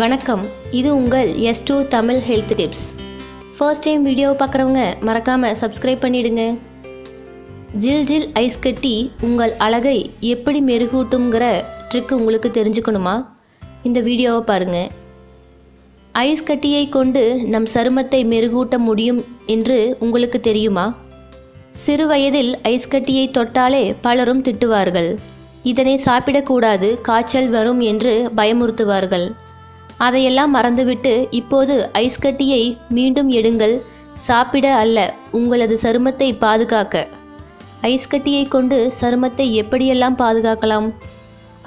வணக்கம். இது உங்கள் S two Tamil health tips. First time வீடியோவை பார்க்குறவங்க மறக்காமல் சப்ஸ்கிரைப் பண்ணிடுங்க. ஜில் ஜில் ஐஸ் கட்டி உங்கள் அழகை எப்படி மெருகூட்டுங்கிற ட்ரிக் உங்களுக்கு தெரிஞ்சுக்கணுமா? இந்த வீடியோவை பாருங்கள் ஐஸ் கட்டியை கொண்டு நம் சருமத்தை மெருகூட்ட முடியும் என்று உங்களுக்கு தெரியுமா? சிறு வயதில் ஐஸ் கட்டியை தொட்டாலே பலரும் திட்டுவார்கள். இதனை சாப்பிடக்கூடாது காய்ச்சல் வரும் என்று பயமுறுத்துவார்கள். அதையெல்லாம் மறந்துவிட்டு இப்போது ஐஸ் கட்டியை மீண்டும் எடுங்கள். சாப்பிட அல்ல உங்களது சருமத்தை பாதுகாக்க. ஐஸ் கட்டியை கொண்டு சருமத்தை எப்படியெல்லாம் பாதுகாக்கலாம்?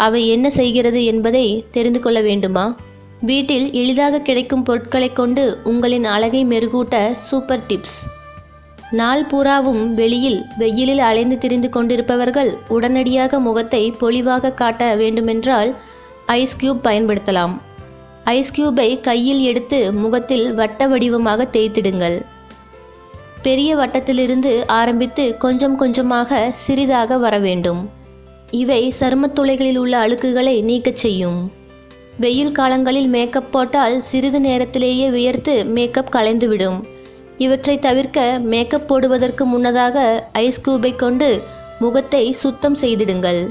அவை என்ன செய்கிறது என்பதை தெரிந்து கொள்ள வேண்டுமா? வீட்டில் எளிதாக கிடைக்கும் பொருட்களை கொண்டு உங்களின் அழகை மெருகூட்ட சூப்பர் டிப்ஸ். நாள் பூராவும் வெளியில் வெயிலில் அலைந்து திரிந்து கொண்டிருப்பவர்கள் உடனடியாக முகத்தை பொலிவாக காட்ட வேண்டுமென்றால் ஐஸ் கியூப் பயன்படுத்தலாம். ஐஸ் கியூபை கையில் எடுத்து முகத்தில் வட்ட வடிவமாக தேய்த்திடுங்கள். பெரிய வட்டத்திலிருந்து ஆரம்பித்து கொஞ்சம் கொஞ்சமாக சிறிதாக வர வேண்டும். இவை சருமத்துளைகளில் உள்ள அழுக்குகளை நீக்கச் செய்யும். வெயில் காலங்களில் மேக்கப் போட்டால் சிறிது நேரத்திலேயே வியர்த்து மேக்கப் கலைந்துவிடும். இவற்றை தவிர்க்க மேக்கப் போடுவதற்கு முன்னதாக ஐஸ் கியூபை கொண்டு முகத்தை சுத்தம் செய்திடுங்கள்.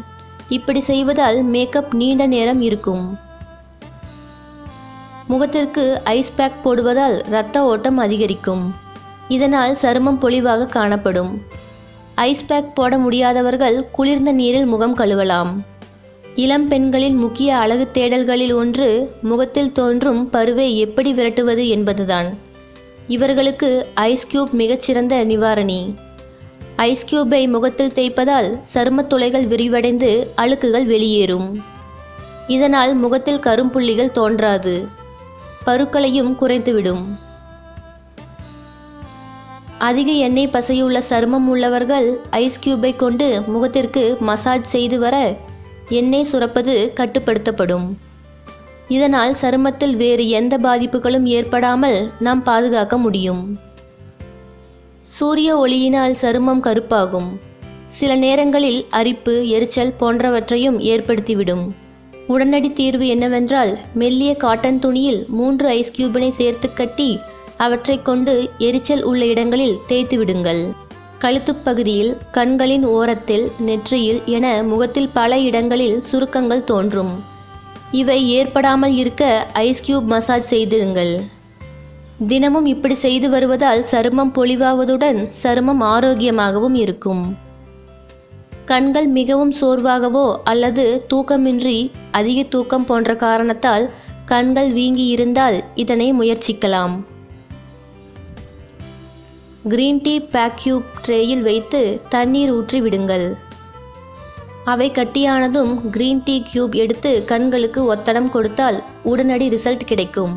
இப்படி செய்வதால் மேக்கப் நீண்ட நேரம் இருக்கும். முகத்திற்கு ஐஸ் பேக் போடுவதால் இரத்த ஓட்டம் அதிகரிக்கும். இதனால் சருமம் பொலிவாக காணப்படும். ஐஸ் பேக் போட முடியாதவர்கள் குளிர்ந்த நீரில் முகம் கழுவலாம். இளம் பெண்களின் முக்கிய அழகு தேடல்களில் ஒன்று முகத்தில் தோன்றும் பருவை எப்படி விரட்டுவது என்பதுதான். இவர்களுக்கு ஐஸ் கியூப் மிகச்சிறந்த நிவாரணி. ஐஸ் கியூபை முகத்தில் தேய்ப்பதால் சருமத் துளைகள் விரிவடைந்து அழுக்குகள் வெளியேறும். இதனால் முகத்தில் கரும்புள்ளிகள் தோன்றாது. பருக்களையும் குறைத்துவிடும். அதிக எண்ணெய் பசையுள்ள சருமம் உள்ளவர்கள் ஐஸ் கியூபை கொண்டு முகத்திற்கு மசாஜ் செய்து வர எண்ணெய் சுரப்பது கட்டுப்படுத்தப்படும். இதனால் சருமத்தில் வேறு எந்த பாதிப்புகளும் ஏற்படாமல் நாம் பாதுகாக்க முடியும். சூரிய ஒளியினால் சருமம் கருப்பாகும். சில நேரங்களில் அரிப்பு எரிச்சல் போன்றவற்றையும் ஏற்படுத்திவிடும். உடனடி தீர்வு என்னவென்றால் மெல்லிய காட்டன் துணியில் மூன்று ஐஸ் கியூபினை சேர்த்து கட்டி அவற்றை கொண்டு எரிச்சல் உள்ள இடங்களில் தேய்த்து விடுங்கள். கழுத்துப் பகுதியில் கண்களின் ஓரத்தில் நெற்றியில் என முகத்தில் பல இடங்களில் சுருக்கங்கள் தோன்றும். இவை ஏற்படாமல் இருக்க ஐஸ் கியூப் மசாஜ் செய்திடுங்கள் தினமும் இப்படி செய்து வருவதால் சருமம் பொலிவாவதுடன் சருமம் ஆரோக்கியமாகவும் இருக்கும். கண்கள் மிகவும் சோர்வாகவோ அல்லது தூக்கமின்றி அதிக தூக்கம் போன்ற காரணத்தால் கண்கள் வீங்கி இருந்தால் இதனை முயற்சிக்கலாம். கிரீன் டீ பேக்யூப் ட்ரேயில் வைத்து தண்ணீர் ஊற்றி விடுங்கள். அவை கட்டியானதும் கிரீன் டீ கியூப் எடுத்து கண்களுக்கு ஒத்தடம் கொடுத்தால் உடனடி ரிசல்ட் கிடைக்கும்.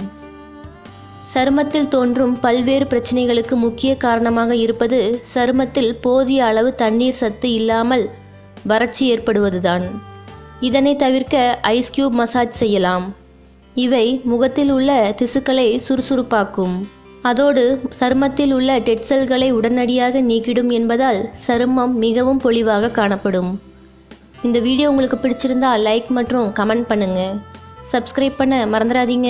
சருமத்தில் தோன்றும் பல்வேறு பிரச்சனைகளுக்கு முக்கிய காரணமாக இருப்பது சருமத்தில் போதிய அளவு தண்ணீர் சத்து இல்லாமல் வறட்சி ஏற்படுவதுதான். இதனை தவிர்க்க ஐஸ் கியூப் மசாஜ் செய்யலாம். இவை முகத்தில் உள்ள திசுக்களை சுறுசுறுப்பாக்கும். அதோடு சருமத்தில் உள்ள டெட் செல்களை உடனடியாக நீக்கிடும் என்பதால் சருமம் மிகவும் பொலிவாக காணப்படும். இந்த வீடியோ உங்களுக்கு பிடிச்சிருந்தால் லைக் மற்றும் கமெண்ட் பண்ணுங்கள் சப்ஸ்கிரைப் பண்ண மறந்துடாதீங்க.